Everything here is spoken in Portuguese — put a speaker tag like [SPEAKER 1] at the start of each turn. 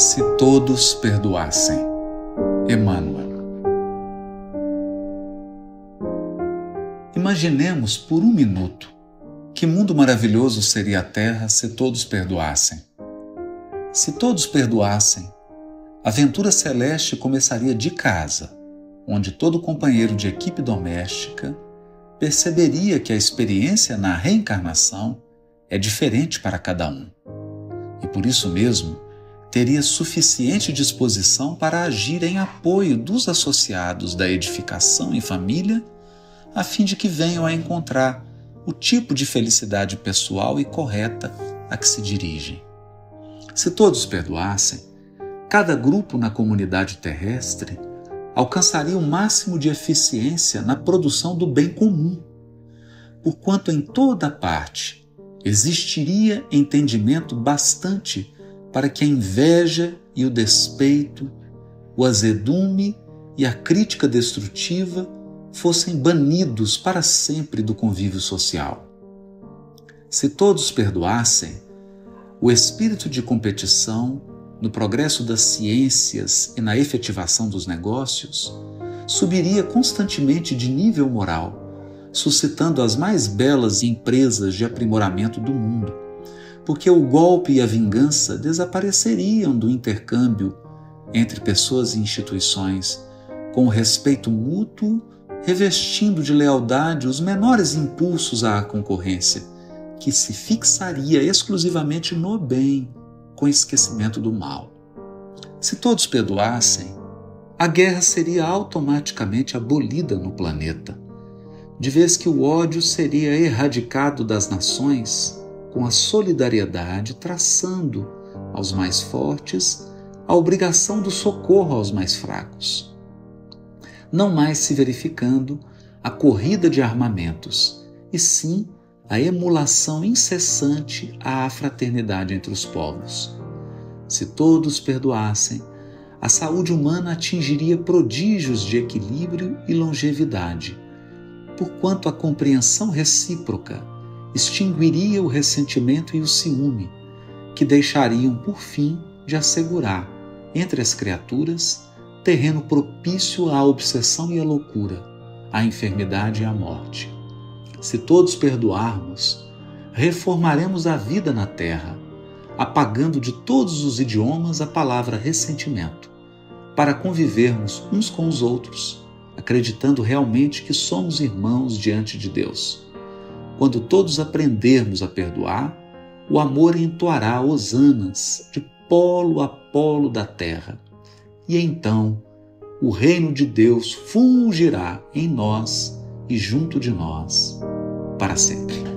[SPEAKER 1] Se todos perdoassem. Emmanuel. Imaginemos por um minuto que mundo maravilhoso seria a Terra se todos perdoassem. Se todos perdoassem, a aventura celeste começaria de casa, onde todo companheiro de equipe doméstica perceberia que a experiência na reencarnação é diferente para cada um. E por isso mesmo, teria suficiente disposição para agir em apoio dos associados da edificação em família, a fim de que venham a encontrar o tipo de felicidade pessoal e correta a que se dirigem. Se todos perdoassem, cada grupo na comunidade terrestre alcançaria o máximo de eficiência na produção do bem comum, porquanto em toda parte existiria entendimento bastante para que a inveja e o despeito, o azedume e a crítica destrutiva fossem banidos para sempre do convívio social. Se todos perdoassem, o espírito de competição, no progresso das ciências e na efetivação dos negócios, subiria constantemente de nível moral, suscitando as mais belas empresas de aprimoramento do mundo porque o golpe e a vingança desapareceriam do intercâmbio entre pessoas e instituições, com respeito mútuo, revestindo de lealdade os menores impulsos à concorrência, que se fixaria exclusivamente no bem, com esquecimento do mal. Se todos perdoassem, a guerra seria automaticamente abolida no planeta, de vez que o ódio seria erradicado das nações com a solidariedade, traçando aos mais fortes a obrigação do socorro aos mais fracos. Não mais se verificando a corrida de armamentos, e sim a emulação incessante à fraternidade entre os povos. Se todos perdoassem, a saúde humana atingiria prodígios de equilíbrio e longevidade, porquanto a compreensão recíproca extinguiria o ressentimento e o ciúme, que deixariam por fim de assegurar, entre as criaturas, terreno propício à obsessão e à loucura, à enfermidade e à morte. Se todos perdoarmos, reformaremos a vida na terra, apagando de todos os idiomas a palavra ressentimento, para convivermos uns com os outros, acreditando realmente que somos irmãos diante de Deus quando todos aprendermos a perdoar, o amor entoará hosanas de polo a polo da terra. E então o reino de Deus fulgirá em nós e junto de nós para sempre.